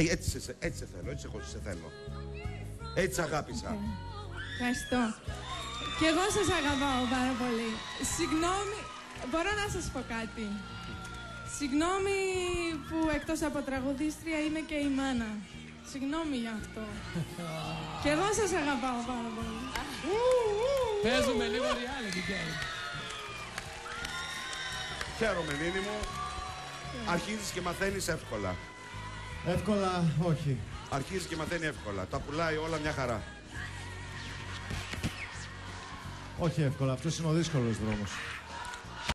Ε, έτσι, σε, έτσι σε θέλω, έτσι εγώ σε θέλω. Έτσι σε αγάπησα. Ευχαριστώ. Και εγώ σας αγαπάω πάρα πολύ. Συγγνώμη, μπορώ να σας πω κάτι. Συγγνώμη που εκτός από τραγουδίστρια είμαι και η μάνα. Συγγνώμη για αυτό. και εγώ σας αγαπάω πάρα πολύ. Παίζουμε λίγο reality game. Χαίρομαι, Νίνη μου. Αρχίζεις και μαθαίνεις εύκολα. Εύκολα, όχι. Αρχίζει και μαθαίνει εύκολα. Τα πουλάει όλα μια χαρά. Όχι εύκολα. Αυτός είναι ο δύσκολος δρόμος.